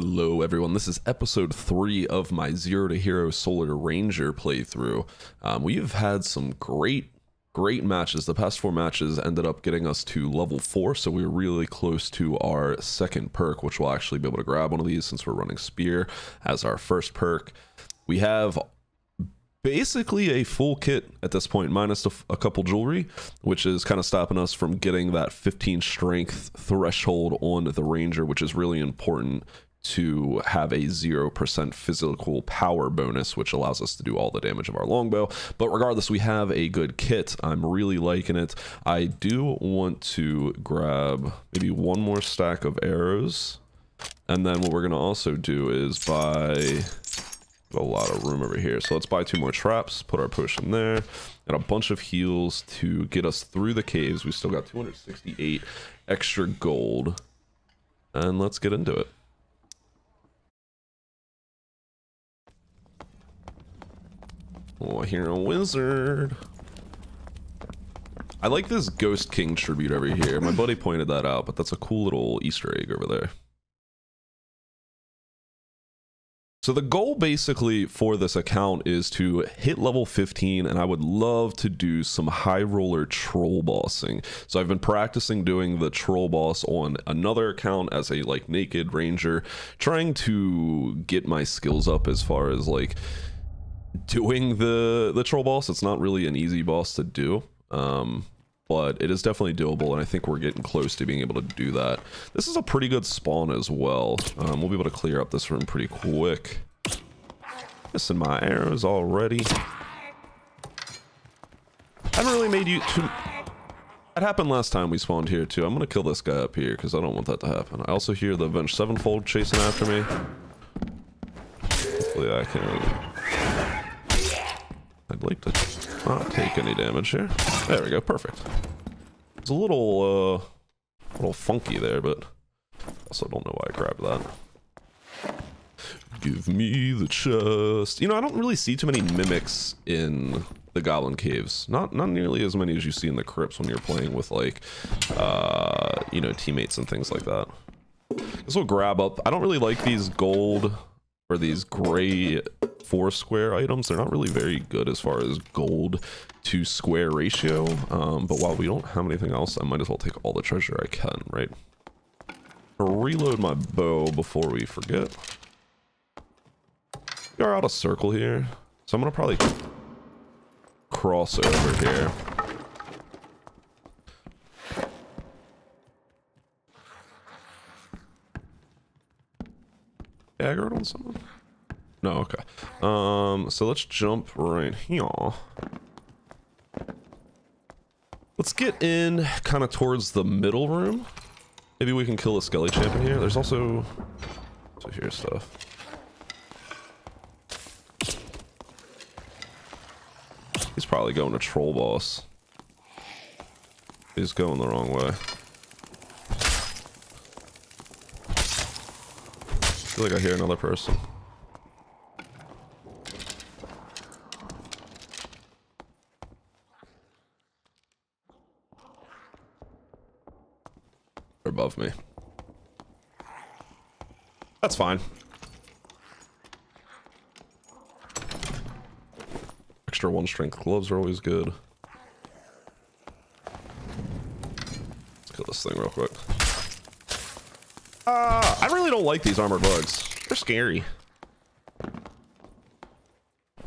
Hello everyone, this is episode 3 of my Zero to Hero Solo Ranger playthrough. Um, we've had some great, great matches. The past four matches ended up getting us to level 4, so we are really close to our second perk, which we'll actually be able to grab one of these since we're running Spear as our first perk. We have basically a full kit at this point, minus a, a couple jewelry, which is kind of stopping us from getting that 15 strength threshold on the Ranger, which is really important to have a 0% physical power bonus, which allows us to do all the damage of our longbow. But regardless, we have a good kit. I'm really liking it. I do want to grab maybe one more stack of arrows. And then what we're going to also do is buy a lot of room over here. So let's buy two more traps, put our potion there, and a bunch of heals to get us through the caves. We still got 268 extra gold. And let's get into it. Oh, I hear a wizard. I like this Ghost King tribute over here. My buddy pointed that out, but that's a cool little Easter egg over there. So the goal basically for this account is to hit level 15 and I would love to do some high roller troll bossing. So I've been practicing doing the troll boss on another account as a like naked ranger, trying to get my skills up as far as like doing the the troll boss. It's not really an easy boss to do. Um, but it is definitely doable, and I think we're getting close to being able to do that. This is a pretty good spawn as well. Um, we'll be able to clear up this room pretty quick. Missing my arrows already. I haven't really made you too... That happened last time we spawned here, too. I'm going to kill this guy up here, because I don't want that to happen. I also hear the Avenged Sevenfold chasing after me. Hopefully I can... I'd like to not take any damage here. There we go, perfect. It's a little, uh, little funky there, but also don't know why I grabbed that. Give me the chest. You know, I don't really see too many mimics in the Goblin Caves. Not not nearly as many as you see in the crypts when you're playing with like, uh, you know, teammates and things like that. This will grab up. I don't really like these gold or these gray four square items. They're not really very good as far as gold to square ratio. Um, but while we don't have anything else, I might as well take all the treasure I can, right? Reload my bow before we forget. We are out of circle here. So I'm gonna probably cross over here. Aggroed on someone? No, okay. Um, so let's jump right here. Let's get in kind of towards the middle room. Maybe we can kill a skelly champ in here. There's also so here's stuff. He's probably going to troll boss. He's going the wrong way. Feel like I hear another person. They're above me. That's fine. Extra one strength gloves are always good. Let's kill this thing real quick. Uh, I really don't like these armored bugs. They're scary.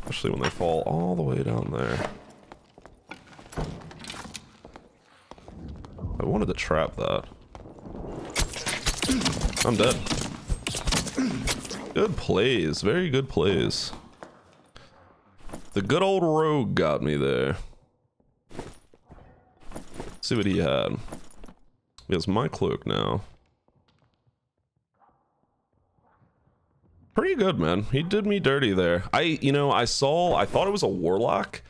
Especially when they fall all the way down there. I wanted to trap that. I'm dead. Good plays. Very good plays. The good old rogue got me there. Let's see what he had. He has my cloak now. Pretty good, man. He did me dirty there. I, you know, I saw, I thought it was a warlock,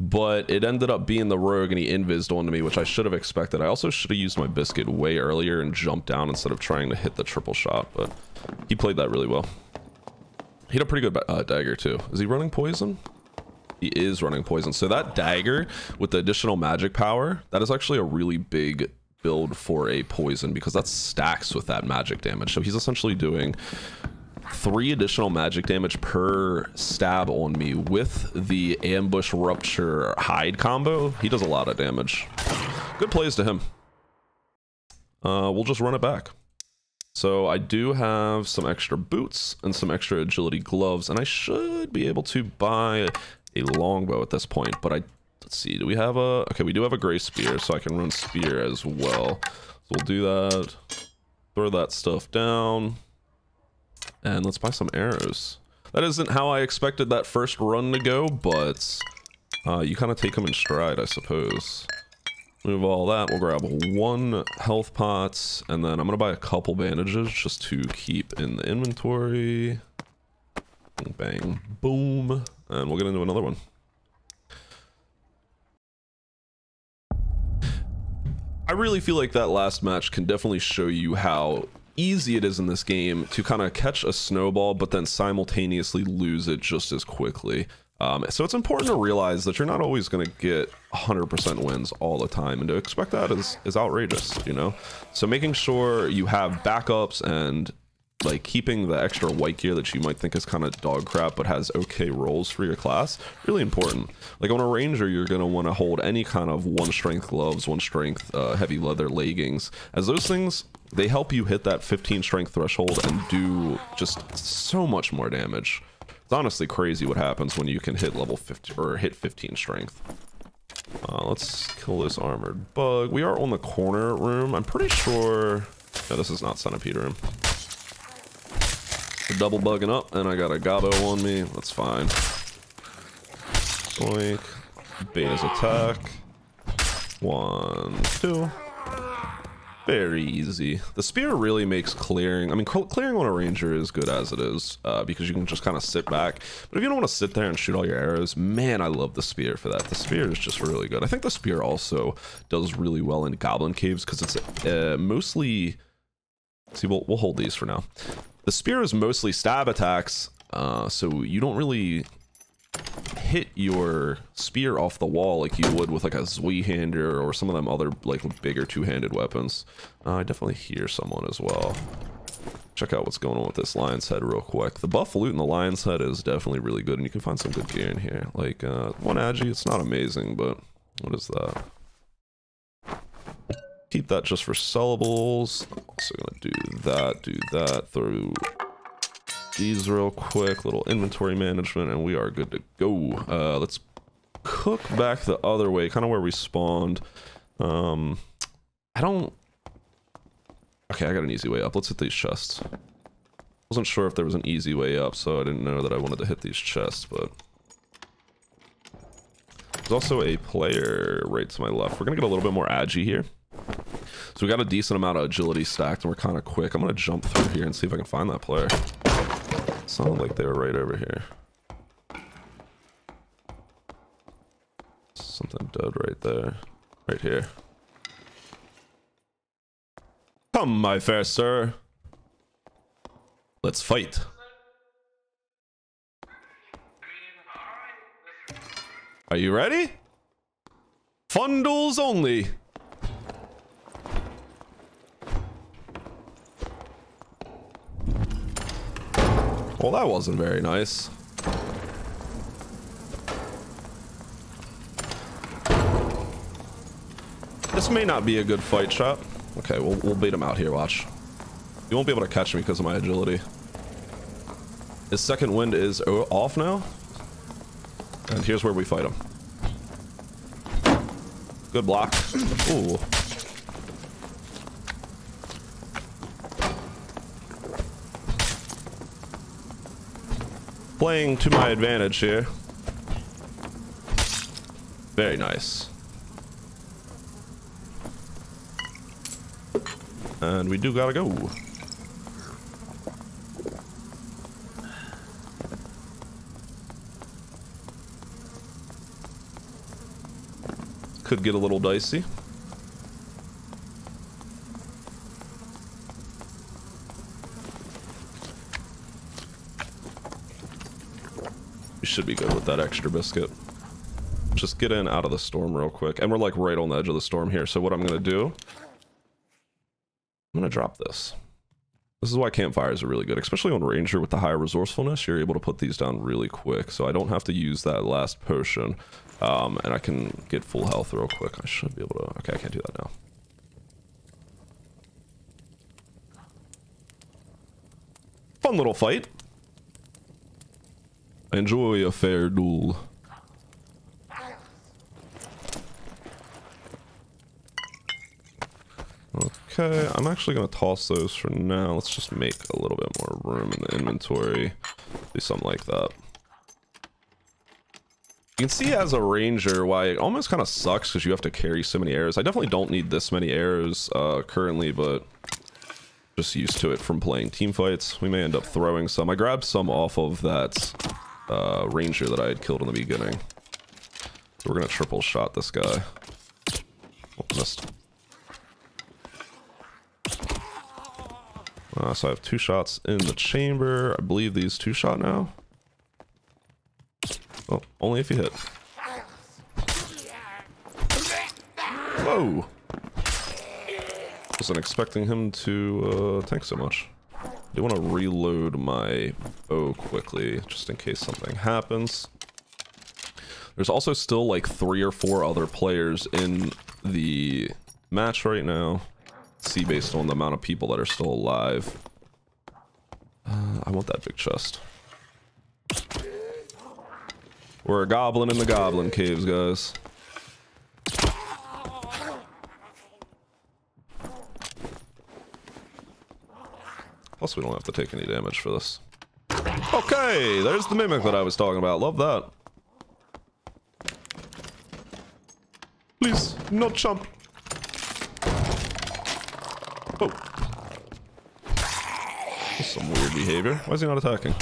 but it ended up being the rogue and he invised onto me, which I should have expected. I also should have used my biscuit way earlier and jumped down instead of trying to hit the triple shot, but he played that really well. He had a pretty good uh, dagger too. Is he running poison? He is running poison. So that dagger with the additional magic power, that is actually a really big build for a poison because that stacks with that magic damage. So he's essentially doing three additional magic damage per stab on me with the ambush rupture hide combo. He does a lot of damage. Good plays to him. Uh, we'll just run it back. So I do have some extra boots and some extra agility gloves, and I should be able to buy a longbow at this point, but I, let's see, do we have a, okay, we do have a gray spear, so I can run spear as well. So we'll do that, throw that stuff down, and let's buy some arrows. That isn't how I expected that first run to go, but uh, you kind of take them in stride, I suppose. Move all that. We'll grab one health pot, and then I'm going to buy a couple bandages just to keep in the inventory. Bang, boom, and we'll get into another one. I really feel like that last match can definitely show you how easy it is in this game to kind of catch a snowball, but then simultaneously lose it just as quickly. Um, so it's important to realize that you're not always going to get 100% wins all the time, and to expect that is, is outrageous, you know? So making sure you have backups and like keeping the extra white gear that you might think is kind of dog crap but has okay rolls for your class really important like on a ranger you're going to want to hold any kind of one strength gloves one strength uh, heavy leather leggings as those things they help you hit that 15 strength threshold and do just so much more damage it's honestly crazy what happens when you can hit level 50 or hit 15 strength. Uh, let's kill this armored bug. We are on the corner room. I'm pretty sure... No, this is not centipede room. Double bugging up, and I got a gobbo on me. That's fine. Boink. Beta's attack. One, two. Very easy. The spear really makes clearing. I mean, clearing on a ranger is good as it is uh, because you can just kind of sit back. But if you don't want to sit there and shoot all your arrows, man, I love the spear for that. The spear is just really good. I think the spear also does really well in goblin caves because it's uh, mostly. See, we'll we'll hold these for now. The spear is mostly stab attacks, uh, so you don't really hit your spear off the wall like you would with like a Zweihander or some of them other like bigger two-handed weapons. Uh, I definitely hear someone as well. Check out what's going on with this lion's head real quick. The buff loot in the lion's head is definitely really good and you can find some good gear in here. Like uh, one agi, it's not amazing, but what is that? Keep that just for sellables. Also gonna do that, do that, throw these real quick, little inventory management, and we are good to go. Uh, let's cook back the other way, kind of where we spawned. Um, I don't... Okay, I got an easy way up. Let's hit these chests. Wasn't sure if there was an easy way up, so I didn't know that I wanted to hit these chests, but... There's also a player right to my left. We're gonna get a little bit more agi here. So we got a decent amount of agility stacked, and we're kind of quick. I'm gonna jump through here and see if I can find that player. Sounded like they were right over here. Something dead right there. Right here. Come, my fair sir. Let's fight. Are you ready? Fundles only. Well, that wasn't very nice. This may not be a good fight shot. Okay, we'll, we'll beat him out here, watch. You won't be able to catch me because of my agility. His second wind is uh, off now. And here's where we fight him. Good block. Ooh. Playing to my advantage here. Very nice. And we do gotta go. Could get a little dicey. Should be good with that extra biscuit. Just get in out of the storm real quick. And we're like right on the edge of the storm here. So what I'm going to do I'm going to drop this. This is why campfires are really good, especially on Ranger with the higher resourcefulness. You're able to put these down really quick, so I don't have to use that last potion, um, and I can get full health real quick. I should be able to... Okay, I can't do that now. Fun little fight. Enjoy a fair duel. Okay, I'm actually going to toss those for now. Let's just make a little bit more room in the inventory. Do something like that. You can see as a ranger why it almost kind of sucks because you have to carry so many arrows. I definitely don't need this many arrows uh, currently, but just used to it from playing team fights. We may end up throwing some. I grabbed some off of that uh, ranger that I had killed in the beginning. So we're to triple shot this guy. Oh, missed. Uh, so I have two shots in the chamber. I believe these two shot now. Oh, only if you hit. Whoa! Wasn't expecting him to uh, tank so much. I do want to reload my bow quickly, just in case something happens. There's also still like three or four other players in the match right now see based on the amount of people that are still alive. Uh, I want that big chest. We're a goblin in the goblin caves, guys. Plus, we don't have to take any damage for this. Okay, there's the mimic that I was talking about. Love that. Please, not jump. Oh. That's some weird behavior. Why is he not attacking?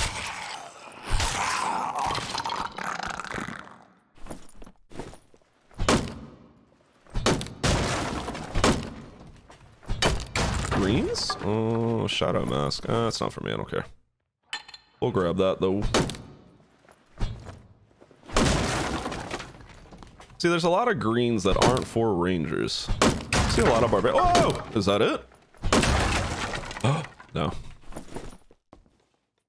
Greens? Oh, Shadow Mask. Ah, that's not for me. I don't care. We'll grab that, though. See, there's a lot of greens that aren't for rangers. See a lot of barbarians. Oh! Is that it? Oh, no.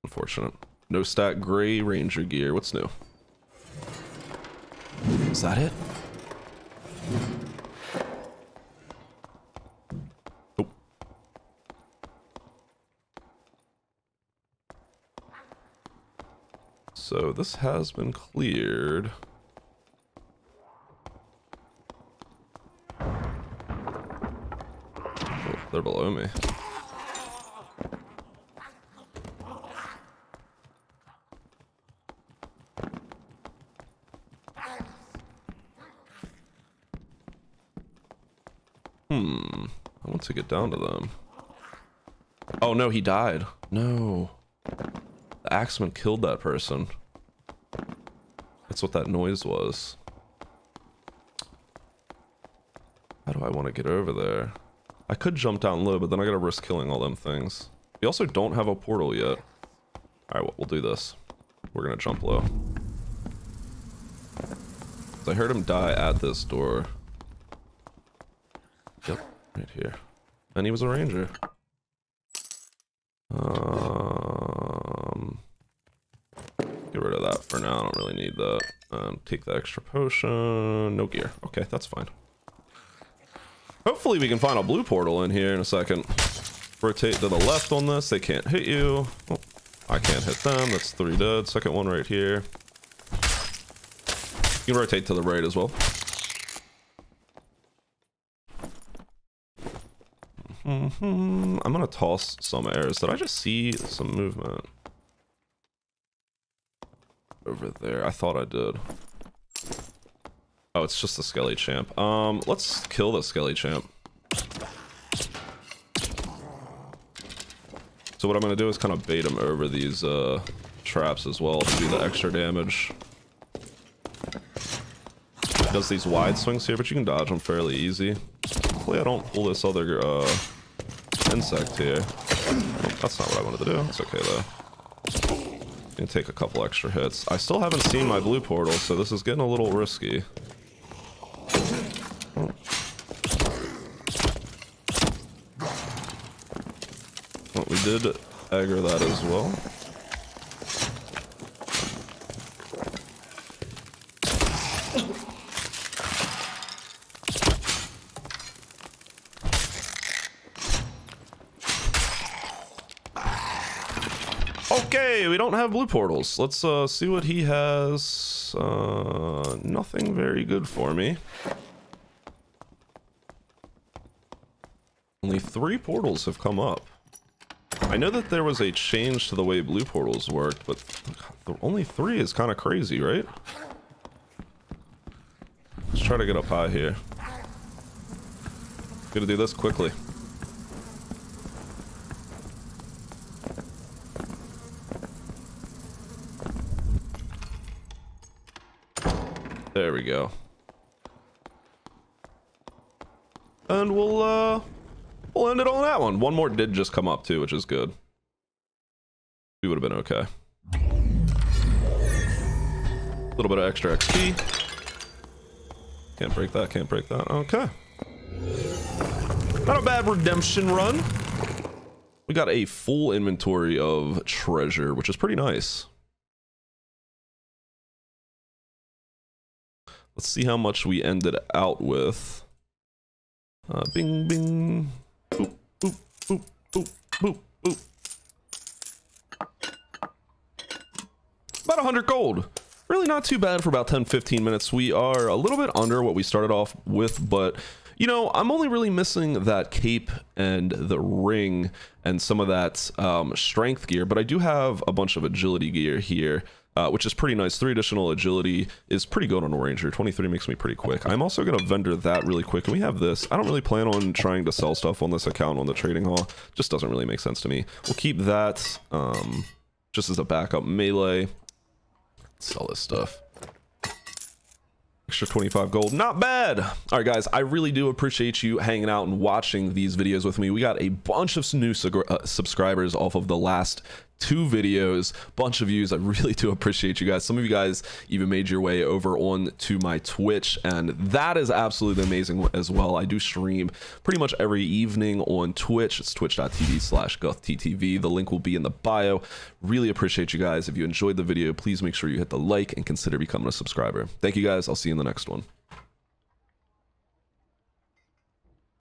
Unfortunate. No stat gray ranger gear. What's new? Is that it? So this has been cleared. Oh, they're below me. Hmm. I want to get down to them. Oh no, he died. No. Axeman killed that person. That's what that noise was. How do I want to get over there? I could jump down low, but then I gotta risk killing all them things. We also don't have a portal yet. Alright, well, we'll do this. We're gonna jump low. I heard him die at this door. Yep, right here. And he was a ranger. Um, get rid of for now. I don't really need that. Um, take the extra potion. No gear. Okay, that's fine. Hopefully we can find a blue portal in here in a second. Rotate to the left on this. They can't hit you. Oh, I can't hit them. That's three dead. Second one right here. You can rotate to the right as well. Mm -hmm. I'm gonna toss some arrows. Did I just see some movement? Over there. I thought I did. Oh, it's just the Skelly Champ. Um, let's kill the Skelly Champ. So what I'm gonna do is kind of bait him over these uh, traps as well to do the extra damage. Does these wide swings here, but you can dodge them fairly easy. Hopefully I don't pull this other uh, insect here. that's not what I wanted to do. It's okay though. Gonna take a couple extra hits. I still haven't seen my blue portal, so this is getting a little risky. Well, we did aggro that as well. Okay, we don't have blue portals. Let's uh, see what he has. Uh, nothing very good for me. Only three portals have come up. I know that there was a change to the way blue portals worked, but th only three is kind of crazy, right? Let's try to get up high here. Gonna do this quickly. There we go. And we'll, uh, we'll end it on that one. One more did just come up too, which is good. We would have been okay. A little bit of extra XP. Can't break that, can't break that. Okay. Not a bad redemption run. We got a full inventory of treasure, which is pretty nice. Let's see how much we ended out with. Uh, bing, bing. Boop, boop, boop, boop, boop, boop. About 100 gold. Really not too bad for about 10, 15 minutes. We are a little bit under what we started off with, but you know, I'm only really missing that cape and the ring and some of that um, strength gear, but I do have a bunch of agility gear here uh, which is pretty nice. Three additional agility is pretty good on a ranger. 23 makes me pretty quick. I'm also going to vendor that really quick. And we have this. I don't really plan on trying to sell stuff on this account on the trading hall. Just doesn't really make sense to me. We'll keep that um, just as a backup melee. Sell this stuff. Extra 25 gold. Not bad. All right, guys, I really do appreciate you hanging out and watching these videos with me. We got a bunch of new uh, subscribers off of the last two videos, bunch of views. I really do appreciate you guys. Some of you guys even made your way over on to my Twitch, and that is absolutely amazing as well. I do stream pretty much every evening on Twitch. It's twitch.tv slash guthttv. The link will be in the bio. Really appreciate you guys. If you enjoyed the video, please make sure you hit the like and consider becoming a subscriber. Thank you guys. I'll see you in the next one.